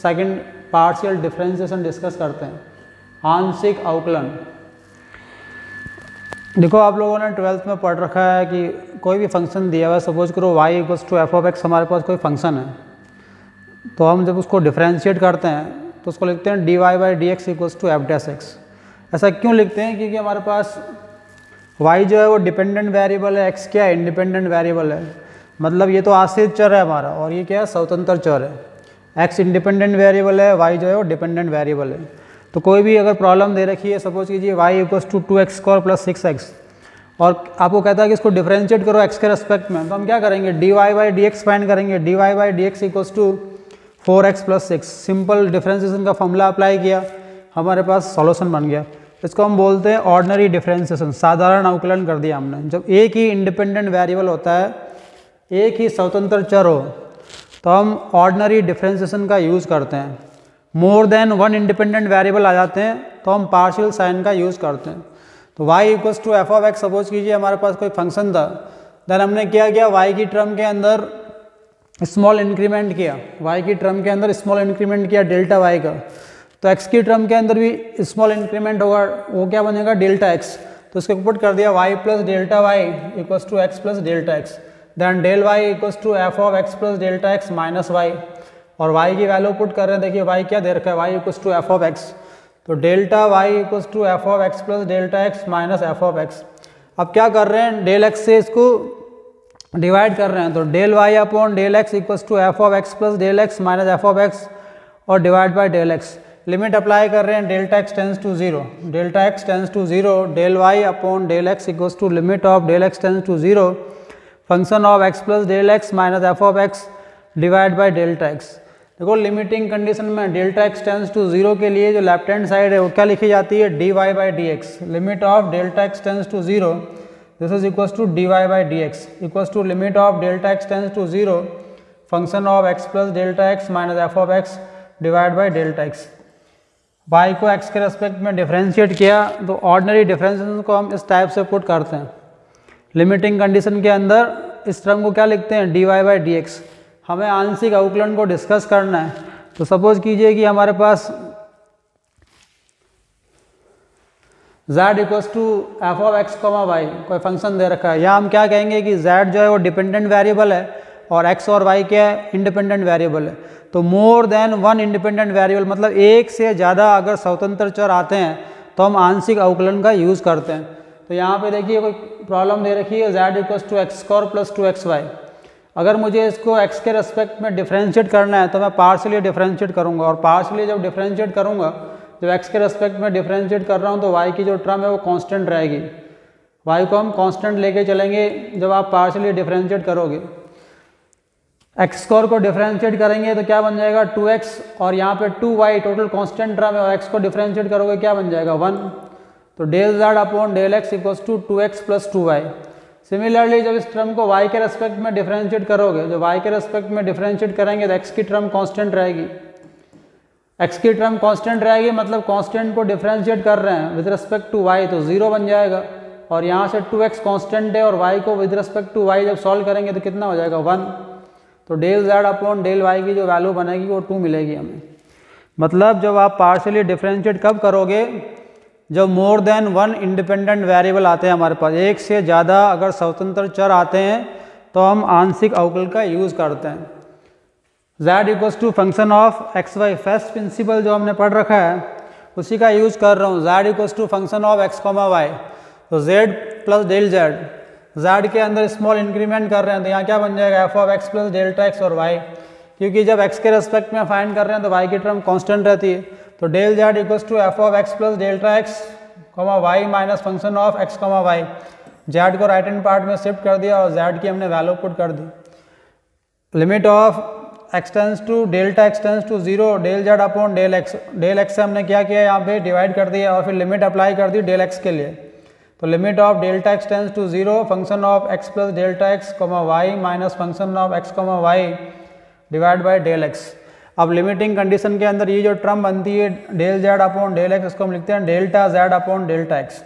Second partial differentiation discuss करते हैं। आंशिक अवकलन देखो, आप लोगों ने ट्वेल्थ में पढ़ रखा है कि कोई भी फ़ंक्शन दिया हुआ है सपोज़ करो Y equals to F of X हमारे पास कोई फ़ंक्शन है। तो हम जब उसको डिफ्रेंशिएट करते हैं तो उसको लिखते हैं D Y by D X equals to F dash X ऐसा क्यों लिखते हैं? क्योंकि हमारे पास y जो है वो डिपेंडेंट वेरिएबल है, x क्या है? इंडिपेंडेंट वेरिएबल है। मतलब ये तो आश्रित चर है हमारा, और ये क्या है? स्वतंत्र चर है। एक्स इंडिपेंडेंट वेरिएबल है वाई जो है वो डिपेंडेंट वेरिएबल है। तो कोई भी अगर प्रॉब्लम दे रखी है सपोज़ कीजिए Y equals to two X square plus six X और आपको कहता है कि इसको डिफ्रेंशिएट करो एक्स के रेस्पेक्ट में तो हम क्या करेंगे? D Y by D X find करेंगे। D Y by D X equals to four X plus six simple differentiation का फॉर्मूला अप्लाई किया, हमारे पास सॉल्यूशन बन गया। इसको हम बोलते हैं ऑर्डनरी डिफ्रेंसिएशन साधारण अवकलन कर दिया हमने। जब एक ही इंडिपेंडेंट वेरिएबल होता है, एक ही स्वतंत्र चर हो तो हम ऑर्डनरी डिफ्रेंसिएशन का यूज़ करते हैं। More than one independent variable आ जाते हैं तो हम पार्शियल साइन का यूज़ करते हैं। तो Y equals to F of X suppose कीजिए हमारे पास कोई फ़ंक्शन था। देन हमने क्या किया? वाई की टर्म के अंदर स्मॉल इंक्रीमेंट किया। वाई की टर्म के अंदर स्मॉल इंक्रीमेंट किया डेल्टा वाई का। तो एक्स की टर्म के अंदर भी स्मॉल इंक्रीमेंट होगा, वो क्या बनेगा? डेल्टा एक्स तो उसके ऊपर कर दिया Y plus delta Y equals to X plus delta X then del Y equals to F of X plus delta X minus Y और वाई की वैल्यू पुट कर रहे हैं, देखिए वाई क्या दे रखा है? y equals to f of x तो delta y equals to f of x plus delta x minus f of x अब क्या कर रहे हैं? डेल एक्स से इसको डिवाइड कर रहे हैं। तो del y upon del x equals to f of x plus del x minus f of x और divide by del x limit apply कर रहे हैं delta x tends to zero delta x tends to zero del y upon del x equals to limit of del x tends to zero function of x plus del x minus f of x divide by delta x देखो limiting condition में delta x tends to zero के लिए जो left hand side है, वो क्या लिखी जाती है? D y by d x limit of delta x tends to zero this is equals to d y by d x equals to limit of delta x tends to zero function of x plus delta x minus f of x divide by delta x y को x के respect में differentiate किया तो ordinary differentiation को हम इस type से put करते हैं। लिमिटिंग कंडीशन के अंदर इस टर्म को क्या लिखते हैं? D y by d x हमें आंशिक अवकलन को डिस्कस करना है। तो सपोज़ कीजिए कि हमारे पास z equals to f of x comma y कोई फ़ंक्शन दे रखा है। या हम क्या कहेंगे कि z जो है वो डिपेंडेंट वेरिएबल है और x और y क्या है? इंडिपेंडेंट वेरिएबल है। तो more than one independent variable मतलब एक से ज़्यादा अगर स्वतंत्र चर आते हैं तो हम आंशिक अवकलन का यूज़ करते हैं। तो यहाँ पे देखिए कोई प्रॉब्लम दे रखी है, z equals to x square plus two x y अगर मुझे इसको x के रेस्पेक्ट में डिफ्रेंशिएट करना है तो मैं पार्सली डिफ्रेंशिएट करूँगा। और पार्सली जब डिफ्रेंशिएट करूँगा, जब x के रेस्पेक्ट में डिफ्रेंशिएट कर रहा हूँ तो y की जो टर्म है वो कॉन्स्टेंट रहेगी। y को हम कॉन्स्टेंट लेके चलेंगे, जब आप पार्सली डिफ्रेंशिएट करोगे। एक्स स्क्वायर को डिफ्रेंशिएट करेंगे तो क्या बन जाएगा? 2x और यहाँ पे 2y टोटल कांस्टेंट टर्म है, और x को डिफ्रेंशिएट करोगे, क्या बन जाएगा? 1 तो del z upon del x equals to two x plus two y similarly जब इस टर्म को वाई के रेस्पेक्ट में डिफ्रेंशिएट करोगे, जब वाई के रेस्पेक्ट में डिफ्रेंशिएट करेंगे तो एक्स की टर्म कांस्टेंट रहेगी। एक्स की टर्म कांस्टेंट रहेगी मतलब कांस्टेंट को डिफ्रेंशिएट कर रहे हैं विद रिस्पेक्ट टू वाई तो ज़ीरो बन जाएगा। और यहाँ से 2x कांस्टेंट है और वाई को विद रिस्पेक्ट टू वाई जब सॉल्व करेंगे तो कितना हो जाएगा? वन तो del z upon del y की जो वैल्यू बनेगी, वो टू मिलेगी हमें। मतलब जब आप पार्शली डिफ्रेंशिएट कब करोगे? जब more than one independent variable आते हैं हमारे पास, एक से ज़्यादा अगर स्वतंत्र चर आते हैं तो हम आंशिक अवकल का यूज़ करते हैं। Z equals to function of x y first principle जो हमने पढ़ रखा है, उसी का यूज़ कर रहा हूँ। Z equals to function of x comma y तो z plus del z z के अंदर स्मॉल इंक्रीमेंट कर रहे हैं तो यहाँ क्या बन जाएगा? F of x plus delta x और वाई क्योंकि जब एक्स के रेस्पेक्ट में फाइंड कर रहे हैं तो वाई की टर्म कांस्टेंट रहती है। तो del z equals to f of x plus delta x comma y minus function of x comma y z को राइट हैंड पार्ट में शिफ्ट कर दिया और जेड की हमने वैल्यू पुट कर दी। Limit of x tends to delta x tends to zero del z upon del x del x से हमने क्या किया? यहाँ पे डिवाइड कर दिया और फिर लिमिट अप्लाई कर दी डेल एक्स के लिए। तो limit of delta x tends to zero function of x plus delta x comma y minus function of x comma y divide by del x. अब लिमिटिंग कंडीशन के अंदर ये जो term बनती है, del z upon del x, इसको हम लिखते हैं delta z upon delta x.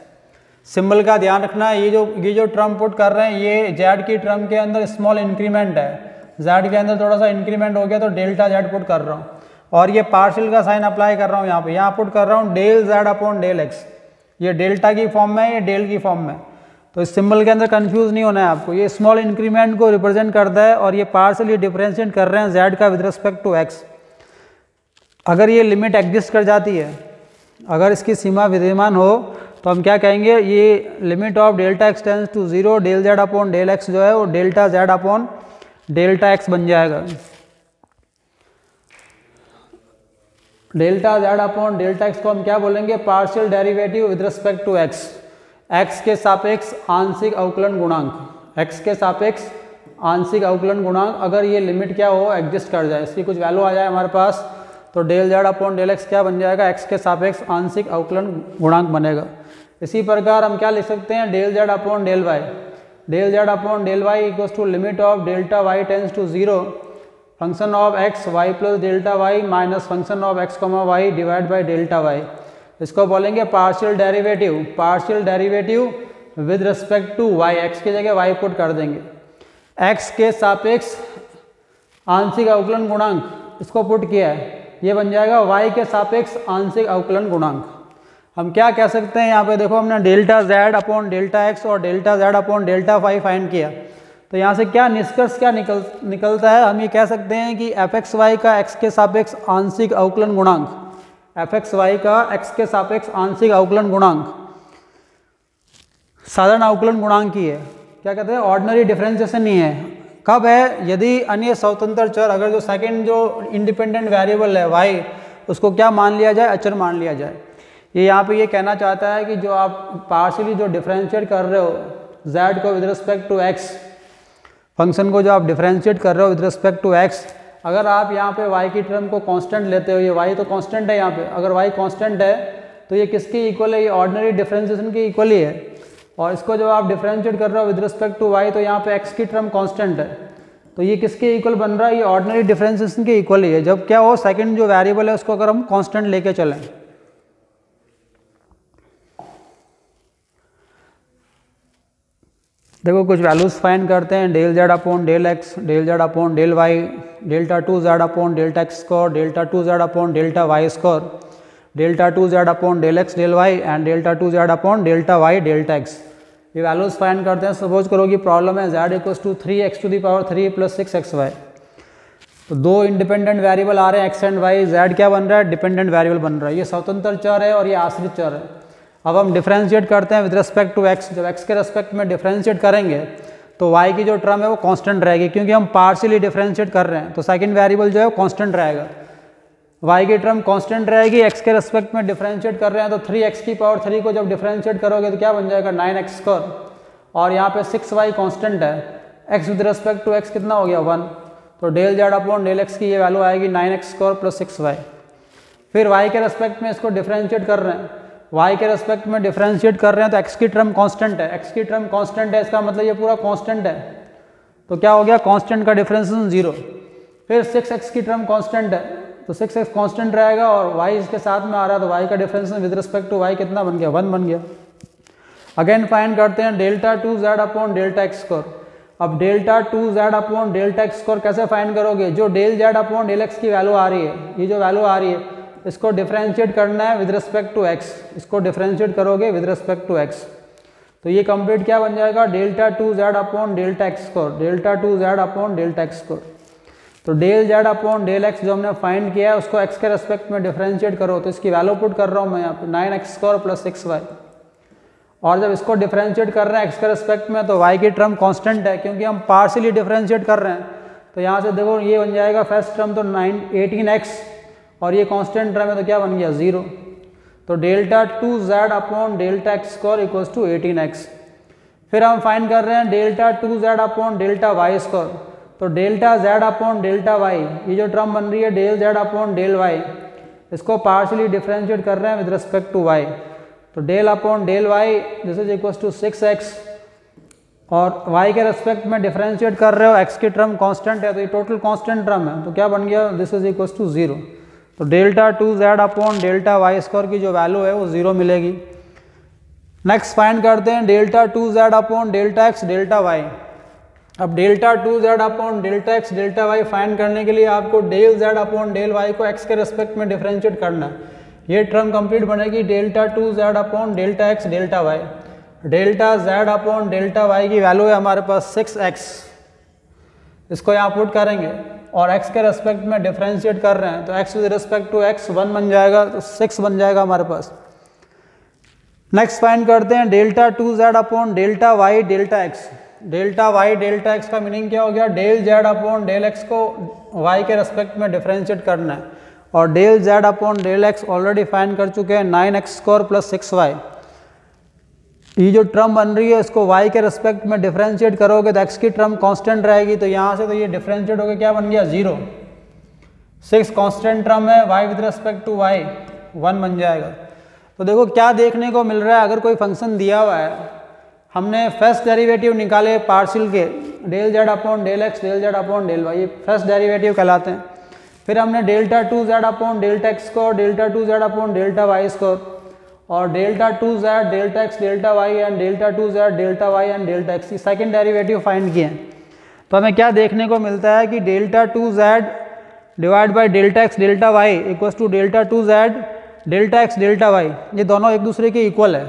Symbol का ध्यान रखना, ये जो ये जो टर्म पुट कर रहे हैं, ये जेड की टर्म के अंदर स्मॉल इंक्रीमेंट है। जेड के अंदर थोड़ा सा इंक्रीमेंट हो गया तो डेल्टा जेड पुट कर रहा हूँ। और ये पार्शियल का साइन अप्लाई कर रहा हूँ यहाँ पे। यहाँ पुट कर रहा हूँ del z upon del x. ये डेल्टा की फॉर्म में ये डेल की फॉर्म में। तो इस सिंबल के अंदर कंफ्यूज नहीं होना है आपको। ये स्मॉल इंक्रीमेंट को रिप्रेजेंट करता है और ये पार्सल ये डिफ्रेंशिएट कर रहे हैं जेड का विद रिस्पेक्ट टू एक्स अगर ये लिमिट एग्जिस्ट कर जाती है, अगर इसकी सीमा विद्यमान हो तो हम क्या कहेंगे? ये limit of delta x tends to zero del z upon del x जो है वो delta z upon delta x बन जाएगा। Delta Z upon delta x को हम क्या बोलेंगे? Partial derivative with respect to x x के सापेक्ष आंशिक अवकलन गुणांक एक्स के सापेक्ष आंशिक अवकलन गुणांक, अगर ये लिमिट क्या हो एग्जिस्ट कर जाए, इसकी कुछ वैल्यू आ जाए हमारे पास तो del z upon del x क्या बन जाएगा? एक्स के सापेक्ष आंशिक अवकलन गुणांक बनेगा। इसी प्रकार हम क्या लिख सकते हैं? Del z upon del y del z upon del y equals to limit of delta y tends to zero function of x y plus delta y minus function of x comma y divide by delta y इसको बोलेंगे partial derivative partial derivative with respect to y x की जगह Y put कर देंगे। X के सापेक्ष आंशिक अवकलन गुणांक इसको पुट किया है। ये बन जाएगा वाई के सापेक्ष आंशिक अवकलन गुणांक। हम क्या कह सकते हैं यहाँ पे? देखो, हमने delta z upon delta x और delta z upon delta five find किया। तो यहाँ से क्या निष्कर्ष क्या निकल, निकलता है? हम ये कह सकते हैं कि एफ़ एक्स वाई का एक्स के सापेक्ष आंशिक अवकलन गुणांक। एफ़ एक्स वाई का एक्स के सापेक्ष आंशिक अवकलन गुणांक। साधारण अवकलन गुणांक ही है। क्या कहते हैं? ऑर्डनरी डिफरेंशिएशन ही है। कब है? यदि अन्य स्वतंत्र चर, अगर जो सेकेंड जो इंडिपेंडेंट वेरिएबल है वाई उसको क्या मान लिया जाए? अचर मान लिया जाए। ये यहाँ पे ये कहना चाहता है कि जो आप पार्शली जो डिफ्रेंशिएट कर रहे हो, z को with respect to x function को जो आप डिफ्रेंशिएट कर रहे हो विद रिस्पेक्ट टू x अगर आप यहाँ पे y की टर्म को कांस्टेंट लेते हो, ये y तो कांस्टेंट है यहाँ पे। अगर y कांस्टेंट है तो ये किसके इक्वल है? ये ऑर्डनरी डिफ्रेंसिएशन की इक्वल ही है। और इसको जब आप डिफ्रेंशिएट कर रहे हो विद रिस्पेक्ट टू y तो यहाँ पे x की टर्म कांस्टेंट है। तो ये किसके इक्वल बन रहा है? ये ऑर्डनरी डिफ्रेंसिएशन के इक्वल ही है। जब क्या हो सेकेंड जो वेरिएबल है, उसको अगर हम कॉन्स्टेंट लेके चलें देखो, कुछ वैल्यूज़ फाइन करते हैं del z upon del x del z upon del y delta two z upon delta x square delta two z upon delta y square delta two z upon del x del y and delta two z upon delta y delta x ये values find करते हैं suppose करो कि problem है z equals to three x to the power three plus six x y तो दो independent variable आ रहे हैं एक्स एंड वाई जेड क्या बन रहा है? डिपेंडेंट वेरिएबल बन रहा है। ये स्वतंत्र चर है और ये आश्रित चर है। अब हम डिफ्रेंशिएट करते हैं विद रेस्पेक्ट टू एक्स जब एक्स के रेस्पेक्ट में डिफ्रेंशिएट करेंगे तो वाई की जो टर्म है वो कांस्टेंट रहेगी, क्योंकि हम पार्शियली डिफ्रेंशिएट कर रहे हैं तो सेकंड वेरिएबल जो है वो कांस्टेंट रहेगा। वाई की टर्म कांस्टेंट रहेगी एक्स के रेस्पेक्ट में डिफ्रेंशिएट कर रहे हैं तो थ्री एक्स की पावर थ्री को जब डिफ्रेंशिएट करोगे तो क्या बन जाएगा? नाइन एक्स स्क्वायर और यहाँ पे सिक्स वाई कॉन्स्टेंट है। X with respect to x कितना हो गया? वन तो del z upon del x की ये वैल्यू आएगी nine x square plus six y फिर वाई के रेस्पेक्ट में इसको डिफ्रेंशिएट कर रहे हैं। Y के रेस्पेक्ट में डिफ्रेंशिएट कर रहे हैं तो x की टर्म कांस्टेंट है। x की टर्म कांस्टेंट है, इसका मतलब ये पूरा कांस्टेंट है। तो क्या हो गया? कांस्टेंट का डिफरेंशिएशन ज़ीरो फिर 6x की टर्म कांस्टेंट है। तो 6x कांस्टेंट रहेगा और y इसके साथ में आ रहा है तो y का differentiation with respect to y कितना बन गया? वन बन गया। अगेन फाइन करते हैं delta two z upon delta x square अब delta two z upon delta x square कैसे फाइन करोगे? जो del z upon del x की वैल्यू आ रही है, ये जो वैल्यू आ रही है इसको डिफ्रेंशिएट करना है विद रिस्पेक्ट टू एक्स इसको डिफ्रेंशिएट करोगे विद रिस्पेक्ट टू एक्स तो ये कंप्लीट क्या बन जाएगा? Delta two z upon delta x square delta two z upon delta x square तो del z upon del x जो हमने फाइंड किया है, उसको एक्स के रेस्पेक्ट में डिफ्रेंशिएट करो। तो इसकी वैल्यू पुट कर रहा हूँ मैं यहाँ पे। Nine x square plus six y और जब इसको डिफ्रेंशिएट कर रहे हैं एक्स के रेस्पेक्ट में तो वाई की टर्म कांस्टेंट है, क्योंकि हम पार्सली डिफ्रेंशिएट कर रहे हैं। तो यहाँ से देखो, ये बन जाएगा फ़र्स्ट टर्म तो नाइन एटीन एक्स और ये कांस्टेंट टर्म है तो क्या बन गया? ज़ीरो तो delta two z upon delta x square equals to eighteen x फिर हम फाइंड कर रहे हैं delta two z upon delta y square तो delta z upon delta y ये जो टर्म बन रही है, del z upon del y इसको पार्शली डिफ्रेंशिएट कर रहे हैं विद रिस्पेक्ट टू वाई तो del upon del y this is equals to six x और y के रेस्पेक्ट में डिफ्रेंशिएट कर रहे हो, x की टर्म कांस्टेंट है तो ये टोटल कांस्टेंट टर्म है तो क्या बन गया? This is equals to zero तो delta two z upon delta y square की जो वैल्यू है वो ज़ीरो मिलेगी। नेक्स्ट फाइंड करते हैं, delta two z upon delta x, delta y. अब delta two z upon delta x, delta y find करने के लिए आपको del z upon del y को एक्स के रिस्पेक्ट में डिफ्रेंशिएट करना ये टर्म कंप्लीट बनेगी, delta two z upon delta x, delta y. Delta z upon delta y की वैल्यू है हमारे पास सिक्स एक्स इसको यहाँ पुट करेंगे। और x के रेस्पेक्ट में डिफ्रेंशिएट कर रहे हैं तो x with respect to x one बन जाएगा तो सिक्स बन जाएगा हमारे पास। नेक्स्ट फाइंड करते हैं delta two z upon delta y delta x delta y delta x का मीनिंग क्या हो गया? Del z upon del x को वाई के रेस्पेक्ट में डिफ्रेंशिएट करना है। और del z upon del x already find कर चुके हैं nine x square plus six y ये जो टर्म बन रही है, इसको y के रिस्पेक्ट में डिफ्रेंशिएट करोगे तो x की टर्म कांस्टेंट रहेगी तो यहाँ से तो ये डिफ्रेंशिएट होकर क्या बन गया? ज़ीरो सिक्स कांस्टेंट टर्म है, y with respect to y one बन जाएगा। तो देखो क्या देखने को मिल रहा है, अगर कोई फ़ंक्शन दिया हुआ है, हमने फ़र्स्ट डेरिवेटिव निकाले पार्शियल के del z upon del x del z upon del y ये फ़र्स्ट डेरिवेटिव कहलाते हैं। फिर हमने delta two z upon delta x को delta two z upon delta y को और delta two z, delta x, delta y and delta two z, delta y and delta x की सेकेंड डेरिवेटिव फाइंड किए तो हमें क्या देखने को मिलता है कि delta two z divide by delta x, delta y equals to delta two z, delta x, delta y. ये दोनों एक दूसरे के इक्वल है।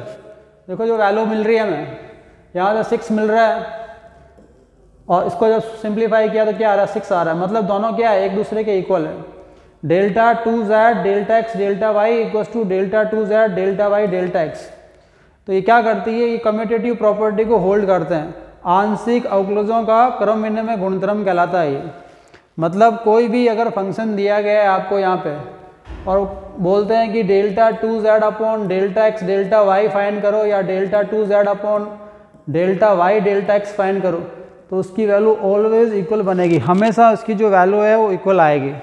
देखो जो वैल्यू मिल रही है हमें। यहाँ से सिक्स मिल रहा है। और इसको जब सिंप्लीफाई किया तो क्या आ रहा है? सिक्स आ रहा है। मतलब दोनों क्या है? एक दूसरे के इक्वल है। Delta two z, delta x, delta y equals to delta two z, delta y, delta x. तो ये क्या करती है? ये कम्यूटेटिव प्रॉपर्टी को होल्ड करते हैं। आंशिक अवक्लजों का क्रम विनिमय गुणधर्म कहलाता है ये। मतलब कोई भी अगर फ़ंक्शन दिया गया है आपको यहाँ पे, और बोलते हैं कि delta two z upon delta x, delta y find करो, या delta two z upon delta y, delta x find करो तो उसकी वैल्यू ऑलवेज इक्वल बनेगी। हमेशा उसकी जो वैल्यू है वो इक्वल आएगी।